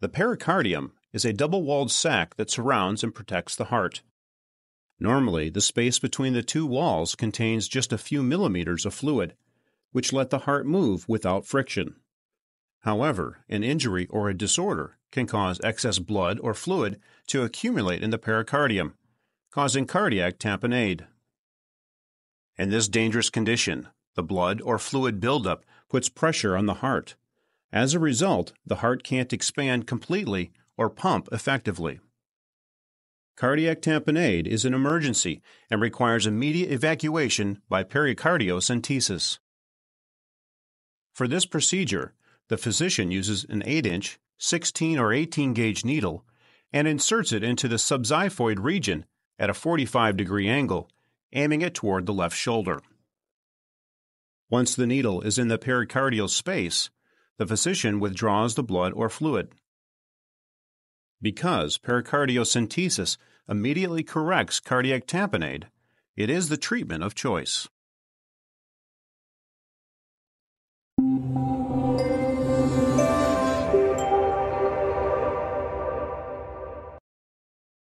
The pericardium is a double walled sac that surrounds and protects the heart. Normally, the space between the two walls contains just a few millimeters of fluid, which let the heart move without friction. However, an injury or a disorder can cause excess blood or fluid to accumulate in the pericardium, causing cardiac tamponade. In this dangerous condition, the blood or fluid buildup puts pressure on the heart. As a result, the heart can't expand completely or pump effectively. Cardiac tamponade is an emergency and requires immediate evacuation by pericardiocentesis. For this procedure, the physician uses an 8 inch, 16 or 18 gauge needle and inserts it into the subxiphoid region at a 45 degree angle, aiming it toward the left shoulder. Once the needle is in the pericardial space, the physician withdraws the blood or fluid. Because pericardiocentesis immediately corrects cardiac tamponade, it is the treatment of choice.